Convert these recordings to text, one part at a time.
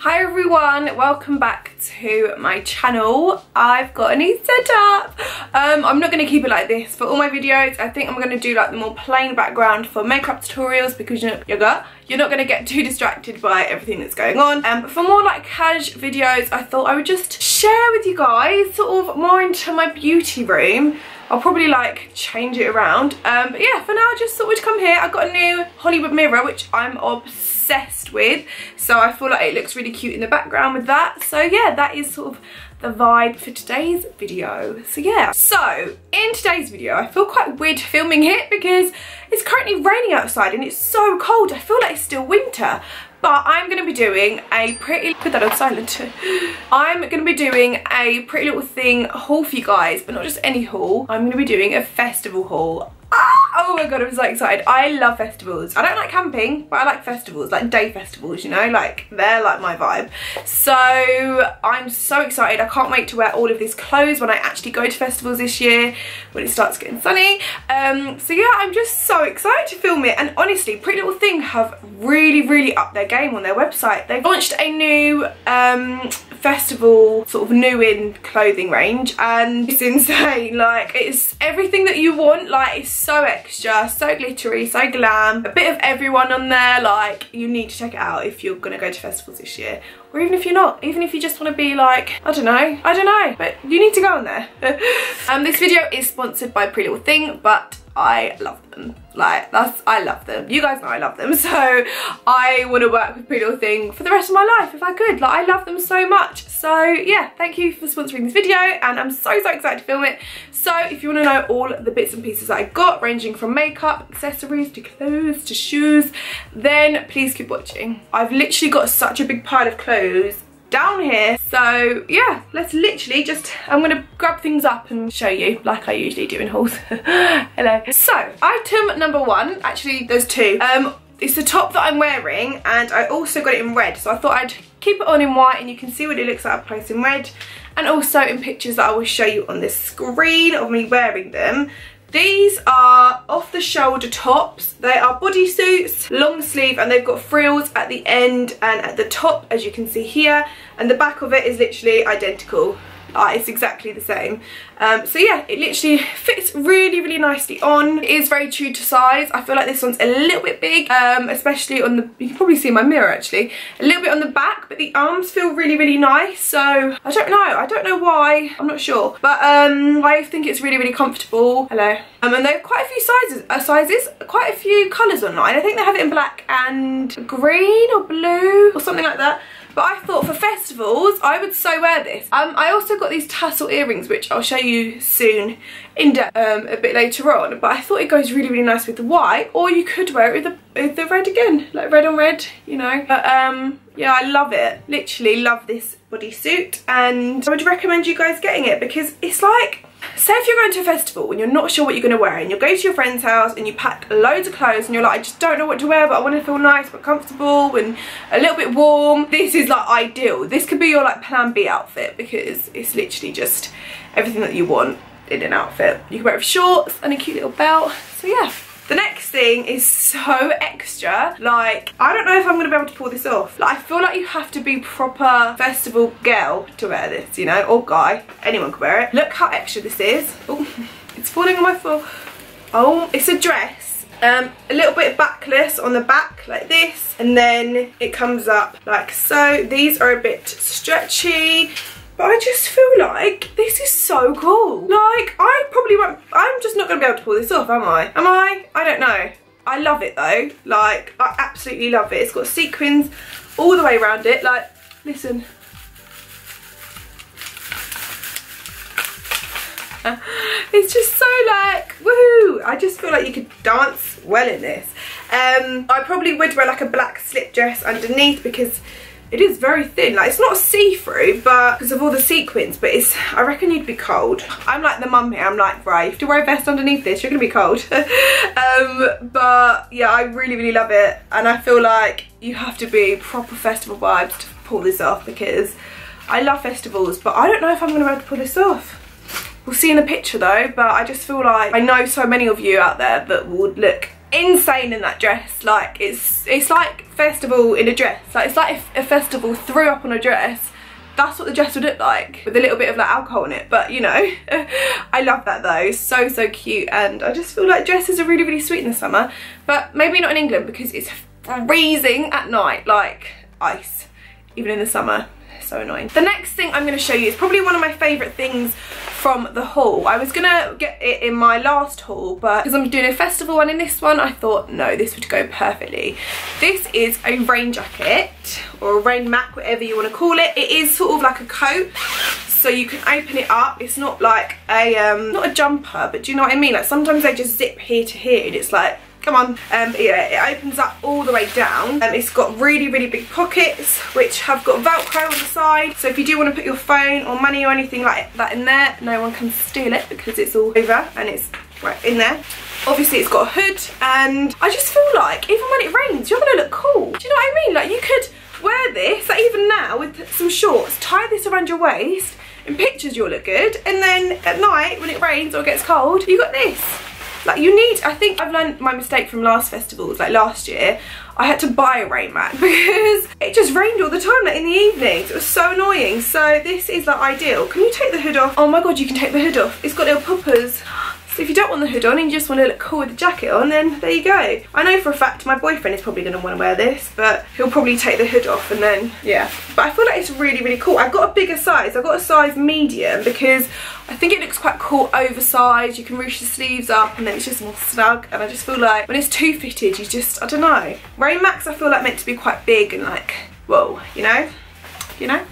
Hi everyone, welcome back to my channel. I've got a new setup. Um, I'm not going to keep it like this for all my videos. I think I'm going to do like the more plain background for makeup tutorials because you're, you're not going to get too distracted by everything that's going on. Um, for more like cash videos, I thought I would just share with you guys sort of more into my beauty room. I'll probably like change it around. Um, but yeah, for now I just thought we'd come here. I've got a new Hollywood mirror, which I'm obsessed obsessed with. So I feel like it looks really cute in the background with that. So yeah that is sort of the vibe for today's video. So yeah. So in today's video I feel quite weird filming it because it's currently raining outside and it's so cold. I feel like it's still winter but I'm going to be doing a pretty put that on silent. I'm going to be doing a pretty little thing haul for you guys but not just any haul. I'm going to be doing a festival haul oh my god i'm so excited i love festivals. I don't like camping but i like festivals like day festivals you know like they're like my vibe. So i'm so excited. I can't wait to wear all of these clothes when i actually go to festivals this year when it starts getting sunny. Um so yeah i'm just so excited to film it. And honestly pretty little thing have really really upped their game on their website. They've launched a new um festival sort of new in clothing range and it's insane. Like it's everything that you want. Like it's so extra so glittery so glam a bit of everyone on there. Like you need to check it out if you're gonna go to festivals this year or even if you're not even if you just want to be like I don't know I don't know. But you need to go on there. Um this video is sponsored by Pretty Little Thing but I love them. Like, that's, I love them. You guys know I love them. So I want to work with Pretty Little Thing for the rest of my life if I could. Like, I love them so much. So yeah, thank you for sponsoring this video and I'm so, so excited to film it. So if you want to know all the bits and pieces that I got, ranging from makeup, accessories, to clothes, to shoes, then please keep watching. I've literally got such a big pile of clothes down here. So yeah let's literally just i'm gonna grab things up and show you like i usually do in hauls hello. So item number one actually there's two. Um it's the top that i'm wearing and i also got it in red. So i thought i'd keep it on in white and you can see what it looks like up close in red. And also in pictures that i will show you on this screen of me wearing them these are off the shoulder tops. They are bodysuits, long sleeve, and they've got frills at the end and at the top, as you can see here. And the back of it is literally identical uh, it's exactly the same. Um, so yeah it literally fits really really nicely on. It is very true to size. I feel like this one's a little bit big um, especially on the you can probably see my mirror actually. A little bit on the back but the arms feel really really nice. So I don't know. I don't know why. I'm not sure. But um, I think it's really really comfortable. Hello. Um, and they have quite a few sizes uh, sizes quite a few colours online. I think they have it in black and green or blue or something like that but I thought for festivals, I would so wear this. Um, I also got these tassel earrings, which I'll show you soon in depth um, a bit later on. But I thought it goes really, really nice with the white. Or you could wear it with the, with the red again, like red on red, you know. But um, yeah, I love it. Literally love this bodysuit. And I would recommend you guys getting it because it's like say if you're going to a festival and you're not sure what you're going to wear and you go to your friend's house and you pack loads of clothes and you're like I just don't know what to wear but I want to feel nice but comfortable and a little bit warm. This is like ideal. This could be your like plan B outfit because it's literally just everything that you want in an outfit. You can wear it with shorts and a cute little belt. So yeah the next thing is so extra. Like, I don't know if I'm going to be able to pull this off. Like, I feel like you have to be proper festival girl to wear this, you know, or guy. Anyone can wear it. Look how extra this is. Oh, it's falling on my floor. Oh, it's a dress. Um, a little bit backless on the back like this and then it comes up like so. These are a bit stretchy but I just feel like this is so cool. Like, I probably won't, I'm just not to be able to pull this off, am I? Am I? I don't know. I love it though. Like, I absolutely love it. It's got sequins all the way around it. Like, listen. it's just so like, woohoo. I just feel like you could dance well in this. Um, I probably would wear like a black slip dress underneath because it is very thin. Like it's not see-through but because of all the sequins but it's I reckon you'd be cold. I'm like the mum here. I'm like right you have to wear a vest underneath this you're gonna be cold. Um, but yeah I really really love it. And I feel like you have to be proper festival vibes to pull this off because I love festivals but I don't know if I'm gonna be able to pull this off. We'll see in the picture though, but I just feel like I know so many of you out there that would look insane in that dress. Like it's it's like festival in a dress. Like it's like if a festival threw up on a dress that's what the dress would look like with a little bit of like alcohol in it. But you know I love that though. So so cute. And I just feel like dresses are really really sweet in the summer. But maybe not in England because it's freezing at night like ice even in the summer so annoying. The next thing I'm going to show you is probably one of my favourite things from the haul. I was going to get it in my last haul, but because I'm doing a festival one in this one, I thought, no, this would go perfectly. This is a rain jacket, or a rain mac, whatever you want to call it. It is sort of like a coat, so you can open it up. It's not like a, um, not a jumper, but do you know what I mean? Like sometimes they just zip here to here, and it's like, come on um yeah it opens up all the way down. Um, it's got really really big pockets which have got velcro on the side. So if you do want to put your phone or money or anything like that in there no one can steal it because it's all over and it's right in there. Obviously it's got a hood and I just feel like even when it rains you're gonna look cool. Do you know what I mean? Like you could wear this like even now with some shorts tie this around your waist in pictures you'll look good. And then at night when it rains or gets cold you got this like you need, I think I've learned my mistake from last festivals, like last year, I had to buy a rain mac because it just rained all the time, like in the evenings. It was so annoying. So this is like ideal. Can you take the hood off? Oh my God, you can take the hood off. It's got little poppers. So if you don't want the hood on and you just want to look cool with the jacket on, then there you go. I know for a fact my boyfriend is probably going to want to wear this, but he'll probably take the hood off and then, yeah. But I feel like it's really, really cool. I've got a bigger size. I've got a size medium because I think it looks quite cool oversized. You can ruche the sleeves up and then it's just more snug. And I just feel like when it's too fitted, you just, I don't know. Rain macs I feel like meant to be quite big and like, whoa, you know? You know?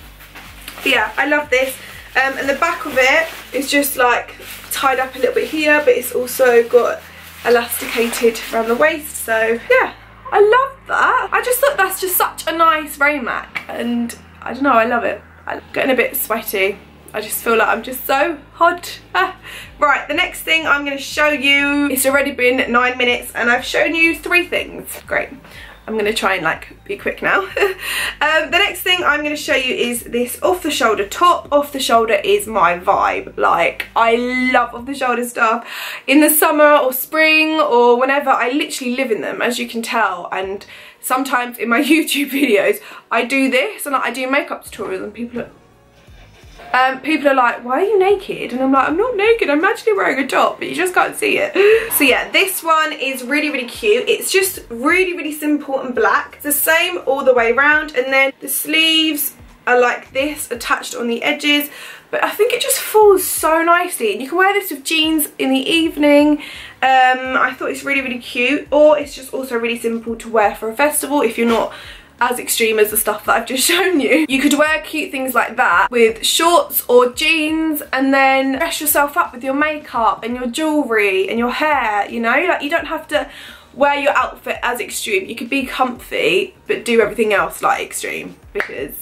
But yeah, I love this. Um, and the back of it is just like tied up a little bit here, but it's also got elasticated around the waist. So yeah, I love that. I just thought that's just such a nice rain mac and I don't know, I love it. I'm getting a bit sweaty. I just feel like I'm just so hot. Ah. Right, the next thing I'm going to show you, it's already been nine minutes and I've shown you three things. Great. I'm going to try and like be quick now. um, the next thing I'm going to show you is this off the shoulder top. Off the shoulder is my vibe. Like I love off the shoulder stuff. In the summer or spring or whenever I literally live in them as you can tell and sometimes in my YouTube videos I do this and I do makeup tutorials and people are um, people are like, why are you naked? And I'm like, I'm not naked, I'm actually wearing a top, but you just can't see it. So yeah, this one is really, really cute. It's just really, really simple and black. It's the same all the way around. And then the sleeves are like this, attached on the edges. But I think it just falls so nicely. And you can wear this with jeans in the evening. Um, I thought it's really, really cute. Or it's just also really simple to wear for a festival if you're not as extreme as the stuff that I've just shown you. You could wear cute things like that with shorts or jeans and then dress yourself up with your makeup and your jewellery and your hair, you know? Like you don't have to wear your outfit as extreme. You could be comfy but do everything else like extreme because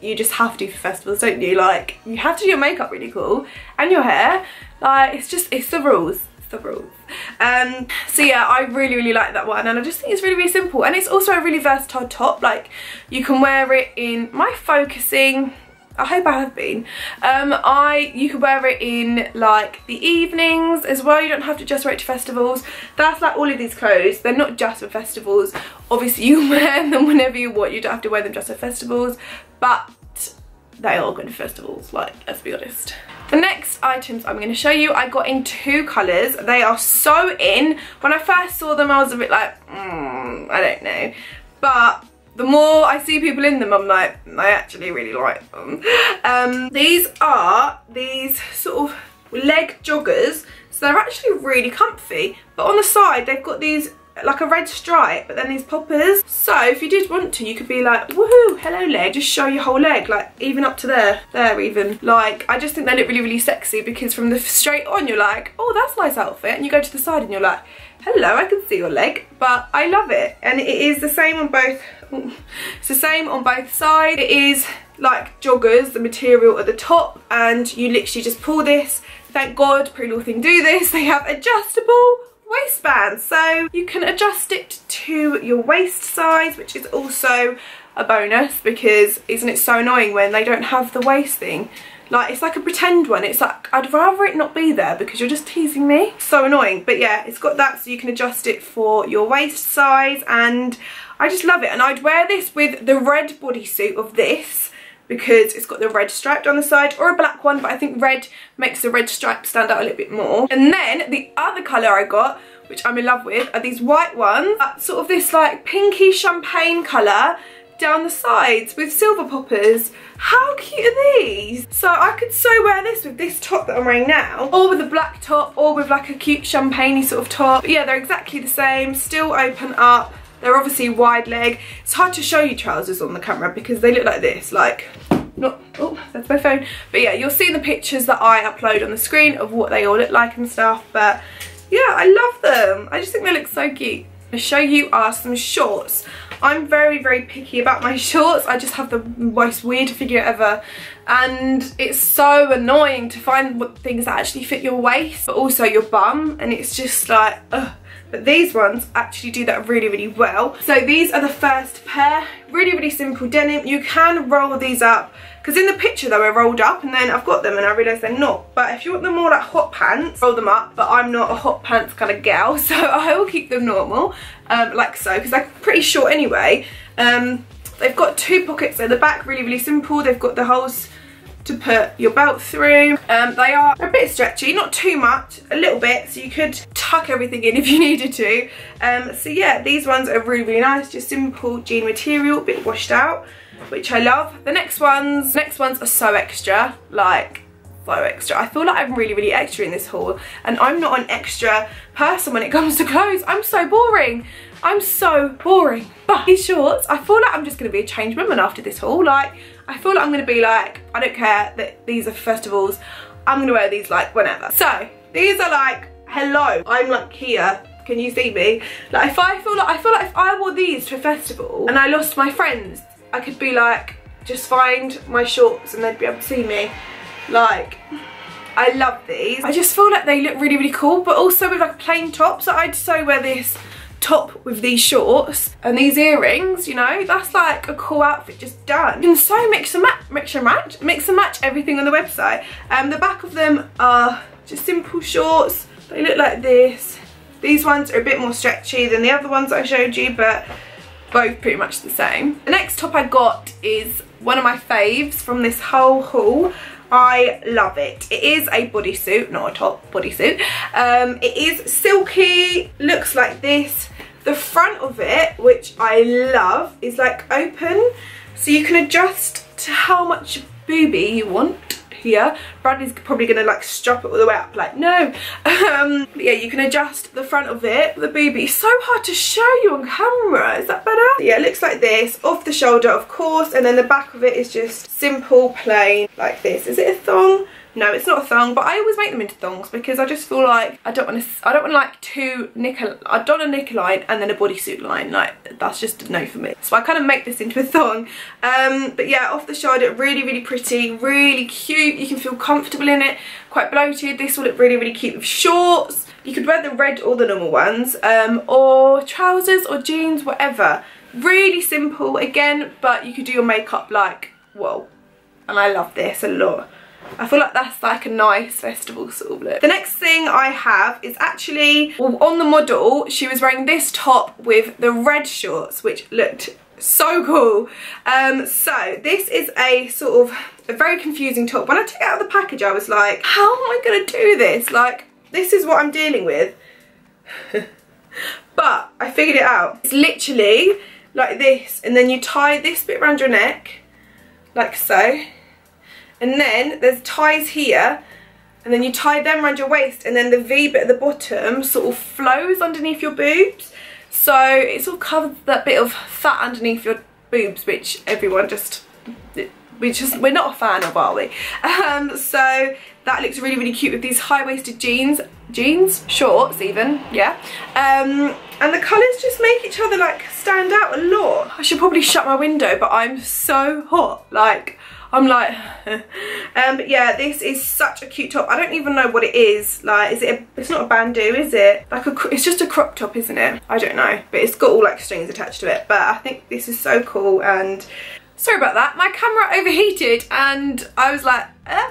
you just have to for festivals, don't you? Like you have to do your makeup really cool and your hair. Like it's just, it's the rules it's the rules. Um, so yeah, I really, really like that one and I just think it's really, really simple. And it's also a really versatile top. Like you can wear it in my focusing, I hope I have been. Um, I You can wear it in like the evenings as well. You don't have to just wear it to festivals. That's like all of these clothes. They're not just for festivals. Obviously you wear them whenever you want. You don't have to wear them just for festivals. But they are good festivals, like, let's be honest. The next items I'm going to show you, I got in two colours. They are so in. When I first saw them, I was a bit like, mm, I don't know. But the more I see people in them, I'm like, I actually really like them. Um, these are these sort of leg joggers. So they're actually really comfy. But on the side, they've got these like a red stripe but then these poppers. So if you did want to you could be like woohoo hello leg just show your whole leg like even up to there there even. Like I just think they look really really sexy because from the straight on you're like oh that's nice outfit and you go to the side and you're like hello I can see your leg but I love it. And it is the same on both it's the same on both sides. It is like joggers the material at the top and you literally just pull this. Thank god Little Thing do this. They have adjustable waistband. So you can adjust it to your waist size which is also a bonus because isn't it so annoying when they don't have the waist thing? Like it's like a pretend one. It's like I'd rather it not be there because you're just teasing me. So annoying. But yeah it's got that so you can adjust it for your waist size. And I just love it. And I'd wear this with the red bodysuit of this because it's got the red stripe on the side or a black one but I think red makes the red stripe stand out a little bit more and then the other colour I got which I'm in love with are these white ones uh, sort of this like pinky champagne colour down the sides with silver poppers. How cute are these? So I could so wear this with this top that I'm wearing now, or with a black top, or with like a cute champagne sort of top. But yeah, they're exactly the same, still open up. They're obviously wide leg. It's hard to show you trousers on the camera because they look like this, like not oh that's my phone. But yeah you'll see the pictures that I upload on the screen of what they all look like and stuff but yeah I love them. I just think they look so cute. To show you are some shorts. I'm very very picky about my shorts. I just have the most weird figure ever. And it's so annoying to find things that actually fit your waist but also your bum. And it's just like ugh but these ones actually do that really really well. So these are the first pair. Really really simple denim. You can roll these up because in the picture they were rolled up and then I've got them and I realised they're not. But if you want them more like hot pants roll them up. But I'm not a hot pants kind of gal so I will keep them normal um, like so because they're pretty short anyway. Um, they've got two pockets. At the back really really simple. They've got the holes to put your belt through. Um, they are a bit stretchy, not too much, a little bit, so you could tuck everything in if you needed to. Um, so yeah, these ones are really, really nice, just simple jean material, a bit washed out, which I love. The next ones, next ones are so extra, like so extra. I feel like I'm really, really extra in this haul, and I'm not an extra person when it comes to clothes. I'm so boring. I'm so boring. But these shorts, I feel like I'm just going to be a changed woman after this haul. Like, I feel like I'm going to be like, I don't care that these are festivals. I'm going to wear these like whenever. So, these are like, hello, I'm like here. Can you see me? Like, if I feel like, I feel like if I wore these to a festival and I lost my friends, I could be like, just find my shorts and they'd be able to see me. Like, I love these. I just feel like they look really, really cool, but also with like a plain top. So I'd so wear this top with these shorts and these earrings, you know, that's like a cool outfit just done. You can so mix and match, mix and match, mix and match everything on the website. Um, the back of them are just simple shorts. They look like this. These ones are a bit more stretchy than the other ones I showed you, but both pretty much the same. The next top I got is one of my faves from this whole haul. I love it. It is a bodysuit, not a top, bodysuit. Um, it is silky, looks like this. The front of it, which I love, is like open. So you can adjust to how much booby you want here. Bradley's probably going to like strap it all the way up like no. Um, yeah, you can adjust the front of it. The booby is so hard to show you on camera. Is that better? Yeah, it looks like this. Off the shoulder, of course. And then the back of it is just simple, plain, like this. Is it a thong? No, it's not a thong, but I always make them into thongs because I just feel like I don't want to. I don't want like two nickel. I don't a neckline and then a bodysuit line. Like that's just no for me. So I kind of make this into a thong. Um, but yeah, off the shoulder, really, really pretty, really cute. You can feel comfortable in it. Quite bloated. This will look really, really cute with shorts. You could wear the red or the normal ones, um, or trousers or jeans, whatever. Really simple again, but you could do your makeup like whoa. And I love this a lot. I feel like that's like a nice festival sort of look. The next thing I have is actually, well, on the model, she was wearing this top with the red shorts, which looked so cool. Um, so this is a sort of a very confusing top. When I took it out of the package, I was like, how am I gonna do this? Like, this is what I'm dealing with. but I figured it out. It's literally like this, and then you tie this bit around your neck, like so and then there's ties here and then you tie them around your waist and then the V bit at the bottom sort of flows underneath your boobs. So it sort of covers that bit of fat underneath your boobs which everyone just we just we're not a fan of are we? Um, so that looks really really cute with these high-waisted jeans jeans shorts even yeah. Um, and the colours just make each other like stand out a lot. I should probably shut my window but I'm so hot like I'm like, um, but yeah, this is such a cute top. I don't even know what it is. Like, is it, a, it's not a bandeau, is it? Like, a, it's just a crop top, isn't it? I don't know, but it's got all like strings attached to it. But I think this is so cool and sorry about that. My camera overheated and I was like, eh.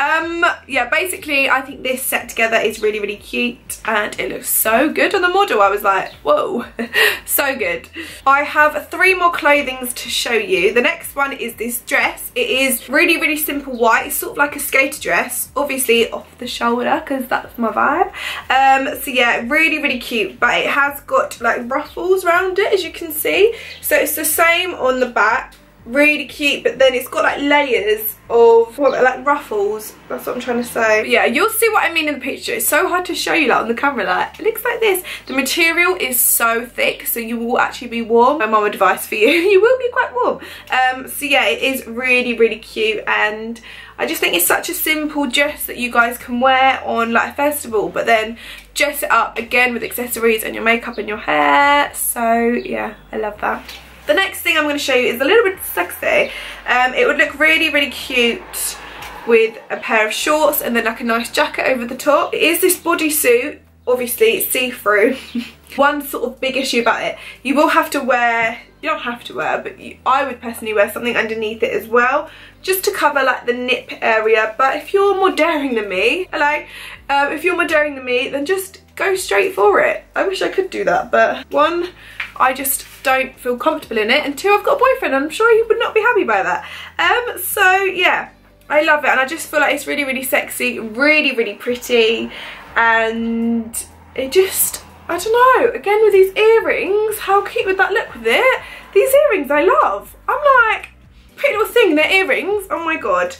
Um, yeah, basically I think this set together is really, really cute and it looks so good on the model. I was like, whoa, so good. I have three more clothings to show you. The next one is this dress. It is really, really simple white. It's sort of like a skater dress, obviously off the shoulder because that's my vibe. Um, so yeah, really, really cute, but it has got like ruffles around it, as you can see. So it's the same on the back really cute but then it's got like layers of what like ruffles. That's what i'm trying to say. But yeah you'll see what i mean in the picture. It's so hard to show you like on the camera. Like it looks like this. The material is so thick so you will actually be warm. My mom advice for you you will be quite warm. Um so yeah it is really really cute. And I just think it's such a simple dress that you guys can wear on like a festival. But then dress it up again with accessories and your makeup and your hair. So yeah I love that the next thing I'm going to show you is a little bit sexy. Um, it would look really, really cute with a pair of shorts and then like a nice jacket over the top. It is this bodysuit, obviously it's see-through. One sort of big issue about it, you will have to wear, you don't have to wear, but you, I would personally wear something underneath it as well, just to cover like the nip area. But if you're more daring than me, hello, um, if you're more daring than me, then just go straight for it. I wish I could do that, but one, I just don't feel comfortable in it. And two I've got a boyfriend. And I'm sure he would not be happy by that. Um so yeah I love it. And I just feel like it's really really sexy really really pretty. And it just I don't know again with these earrings how cute would that look with it? These earrings I love. I'm like pretty little thing they're earrings. Oh my god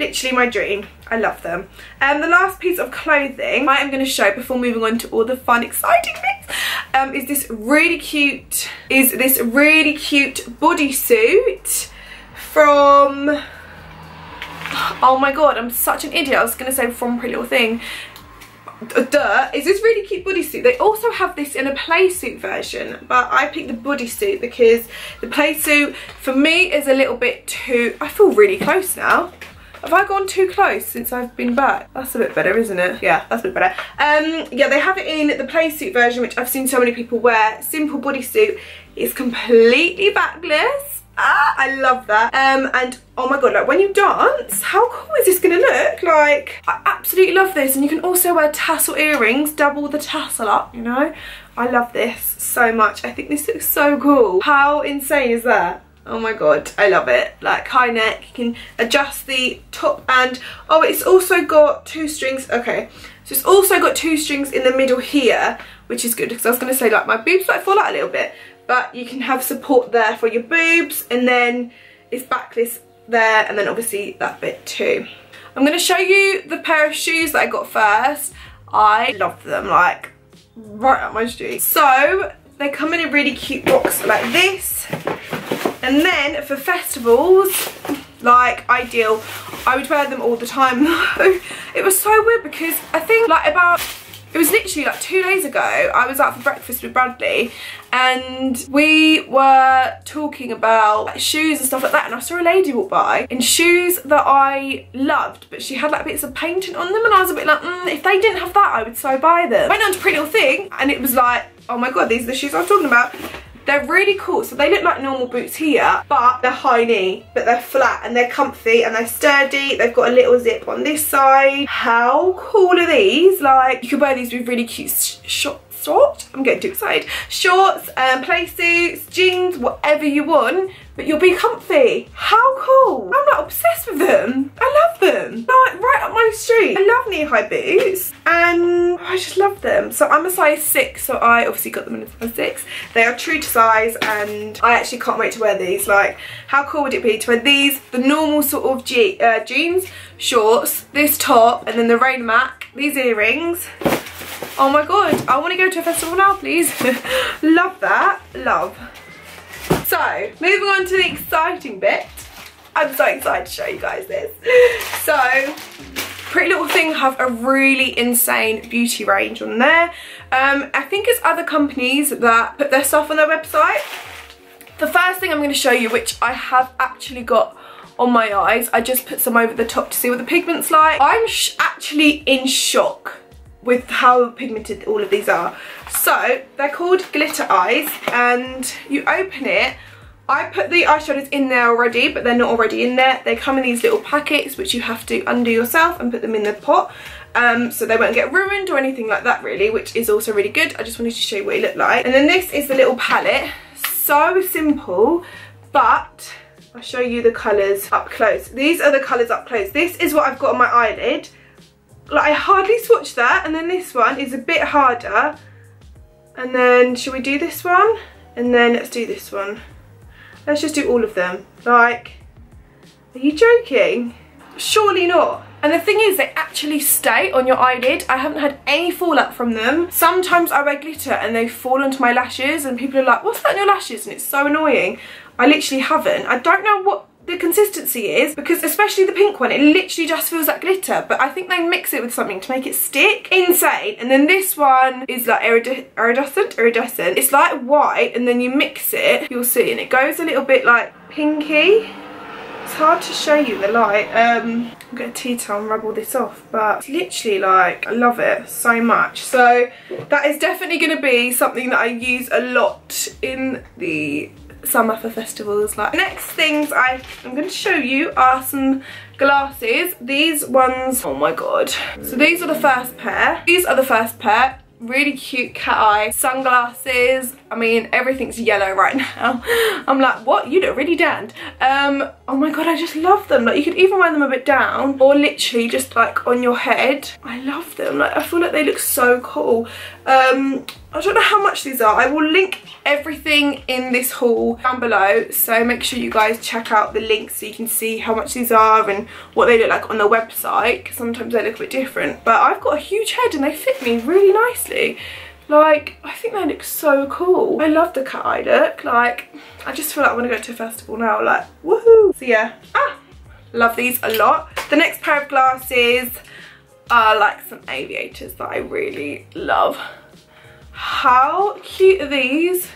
literally my dream. I love them. And um, the last piece of clothing I am going to show before moving on to all the fun exciting things um, is this really cute is this really cute bodysuit from oh my god I'm such an idiot. I was going to say from Pretty Little Thing. Duh is this really cute bodysuit? They also have this in a playsuit version but I picked the bodysuit because the playsuit for me is a little bit too I feel really close now have I gone too close since I've been back? That's a bit better, isn't it? Yeah, that's a bit better. Um, yeah, they have it in the playsuit version, which I've seen so many people wear. Simple bodysuit. It's completely backless. Ah, I love that. Um, and oh my god, like when you dance, how cool is this gonna look? Like, I absolutely love this. And you can also wear tassel earrings, double the tassel up, you know? I love this so much. I think this looks so cool. How insane is that? Oh my god i love it. Like high neck you can adjust the top and oh it's also got two strings okay. So it's also got two strings in the middle here which is good because i was going to say like my boobs like fall out a little bit but you can have support there for your boobs and then it's backless there and then obviously that bit too. I'm going to show you the pair of shoes that i got first. I love them like right up my street. So they come in a really cute box like this and then for festivals, like ideal, I would wear them all the time It was so weird because I think like about it was literally like two days ago I was out for breakfast with Bradley and we were talking about like, shoes and stuff like that. And I saw a lady walk by in shoes that I loved but she had like bits of painting on them. And I was a bit like mm, if they didn't have that I would so buy them. Went on to Pretty Little Thing and it was like oh my god these are the shoes I was talking about they're really cool. So they look like normal boots here, but they're high knee, but they're flat and they're comfy and they're sturdy. They've got a little zip on this side. How cool are these? Like, you could wear these with really cute shorts short i'm getting too excited shorts um play suits jeans whatever you want but you'll be comfy how cool i'm not obsessed with them street i love knee-high boots and i just love them so i'm a size six so i obviously got them in a size six they are true to size and i actually can't wait to wear these like how cool would it be to wear these the normal sort of je uh, jeans shorts this top and then the rain mac these earrings Oh my god, I want to go to a festival now, please. love that, love. So, moving on to the exciting bit. I'm so excited to show you guys this. So, Pretty Little Thing have a really insane beauty range on there. Um, I think it's other companies that put their stuff on their website. The first thing I'm going to show you, which I have actually got on my eyes, I just put some over the top to see what the pigment's like. I'm actually in shock with how pigmented all of these are. So they're called glitter eyes and you open it, I put the eyeshadows in there already, but they're not already in there. They come in these little packets, which you have to undo yourself and put them in the pot. Um, so they won't get ruined or anything like that really, which is also really good. I just wanted to show you what it looked like. And then this is the little palette. So simple, but I'll show you the colours up close. These are the colours up close. This is what I've got on my eyelid. Like I hardly swatch that and then this one is a bit harder. And then should we do this one? And then let's do this one. Let's just do all of them. Like, are you joking? Surely not. And the thing is, they actually stay on your eyelid. I haven't had any fallout from them. Sometimes I wear glitter and they fall onto my lashes and people are like, what's that on your lashes? And it's so annoying. I literally haven't. I don't know what the consistency is because especially the pink one it literally just feels like glitter. But I think they mix it with something to make it stick. Insane. And then this one is like iridescent iridescent. It's like white and then you mix it you'll see. And it goes a little bit like pinky. It's hard to show you the light. Um I'm gonna tea towel and rub all this off but it's literally like I love it so much. So that is definitely gonna be something that I use a lot in the summer for festivals. Like next things I am going to show you are some glasses. These ones oh my god. So these are the first pair. These are the first pair. Really cute cat eye sunglasses I mean everything's yellow right now I'm like what you look really damned um oh my god I just love them like you could even wear them a bit down or literally just like on your head I love them like I feel like they look so cool um I don't know how much these are. I will link everything in this haul down below. So make sure you guys check out the links so you can see how much these are and what they look like on the website. Sometimes they look a bit different. But I've got a huge head and they fit me really nicely. Like, I think they look so cool. I love the cat eye look. Like, I just feel like I want to go to a festival now. Like, woohoo. So yeah, ah, love these a lot. The next pair of glasses are like some aviators that I really love. How cute are these?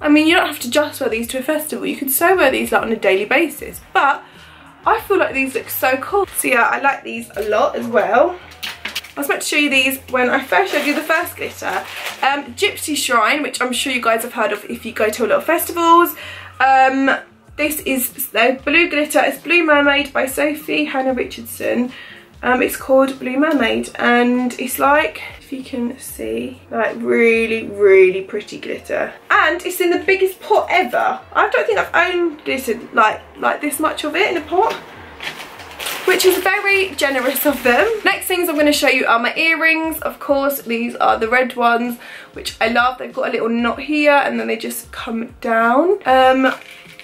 I mean, you don't have to just wear these to a festival. You could so wear these like on a daily basis. But I feel like these look so cool. So yeah, I like these a lot as well. I was meant to show you these when I first showed you the first glitter. Um, Gypsy Shrine, which I'm sure you guys have heard of if you go to a lot of festivals. Um, this is the blue glitter. It's Blue Mermaid by Sophie Hannah Richardson. Um, it's called Blue Mermaid and it's like, if you can see, like really, really pretty glitter. And it's in the biggest pot ever. I don't think I've owned glitter like, like this much of it in a pot which is very generous of them. Next things I'm going to show you are my earrings. Of course, these are the red ones, which I love. They've got a little knot here and then they just come down. Um,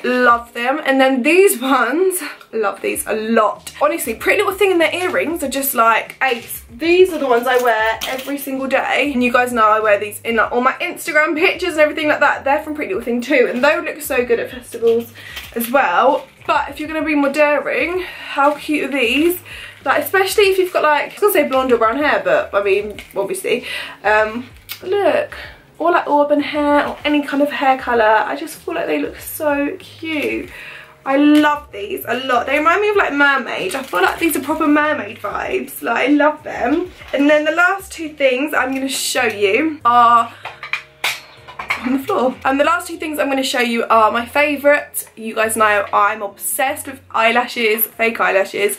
love them and then these ones love these a lot honestly pretty little thing in their earrings are just like ace these are the ones i wear every single day and you guys know i wear these in like all my instagram pictures and everything like that they're from pretty little thing too and they look so good at festivals as well but if you're going to be more daring how cute are these like especially if you've got like i was gonna say blonde or brown hair but i mean obviously um look or like auburn hair or any kind of hair colour. I just feel like they look so cute. I love these a lot. They remind me of like mermaid. I feel like these are proper mermaid vibes. Like I love them. And then the last two things I'm going to show you are on the floor. And the last two things I'm going to show you are my favourite. You guys know I'm obsessed with eyelashes, fake eyelashes.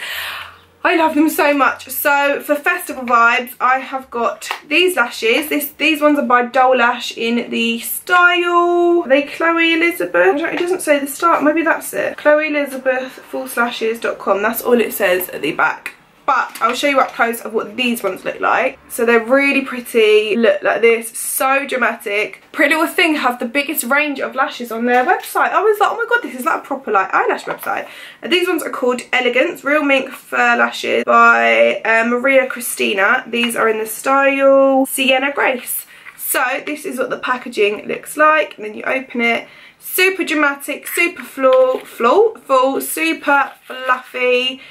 I love them so much. So for festival vibes, I have got these lashes. This, These ones are by Dole Lash in the style, are they Chloe Elizabeth? it doesn't say the start, maybe that's it. Chloe Elizabeth falselashes.com, that's all it says at the back but I'll show you up close of what these ones look like. So they're really pretty, look like this, so dramatic. Pretty Little Thing have the biggest range of lashes on their website. I was like, oh my god, this is like a proper like eyelash website. And these ones are called Elegance Real Mink Fur Lashes by uh, Maria Cristina. These are in the style Sienna Grace. So this is what the packaging looks like. And then you open it super dramatic, super floor, floor, full, super fluffy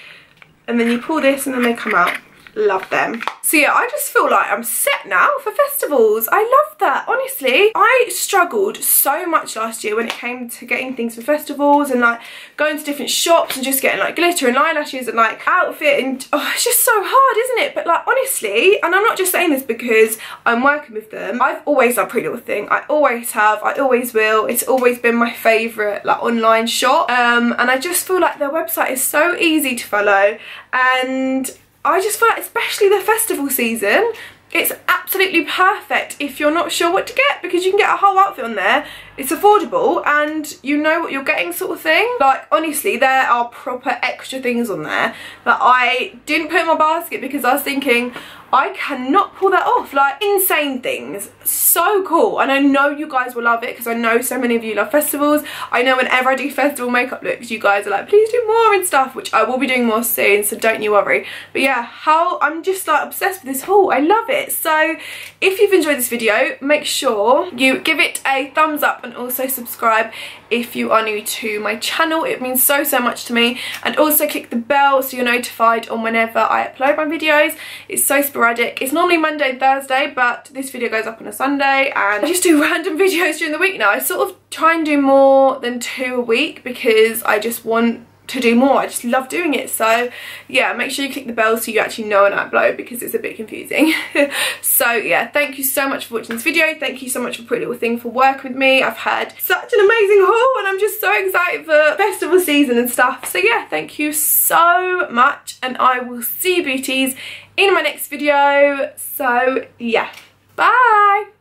and then you pull this and then they come out love them. So yeah, I just feel like I'm set now for festivals. I love that, honestly. I struggled so much last year when it came to getting things for festivals and like going to different shops and just getting like glitter and eyelashes and like outfit and oh, it's just so hard, isn't it? But like honestly, and I'm not just saying this because I'm working with them, I've always done Pretty Little Thing. I always have, I always will. It's always been my favourite like online shop. Um, and I just feel like their website is so easy to follow and I just like especially the festival season it's absolutely perfect if you're not sure what to get because you can get a whole outfit on there. It's affordable and you know what you're getting sort of thing. Like honestly there are proper extra things on there that I didn't put in my basket because I was thinking I cannot pull that off. Like insane things. So cool. And I know you guys will love it because I know so many of you love festivals. I know whenever I do festival makeup looks you guys are like please do more and stuff which I will be doing more soon so don't you worry. But yeah how I'm just like obsessed with this haul. I love it. So if you've enjoyed this video make sure you give it a thumbs up and also subscribe if you are new to my channel. It means so so much to me. And also click the bell so you're notified on whenever I upload my videos. It's so sporadic it's normally Monday and Thursday but this video goes up on a Sunday and I just do random videos during the week now I sort of try and do more than two a week because I just want to do more. I just love doing it. So yeah, make sure you click the bell so you actually know when I upload because it's a bit confusing. so yeah, thank you so much for watching this video. Thank you so much for Pretty Little Thing for working with me. I've had such an amazing haul and I'm just so excited for festival season and stuff. So yeah, thank you so much and I will see you beauties in my next video. So yeah, bye.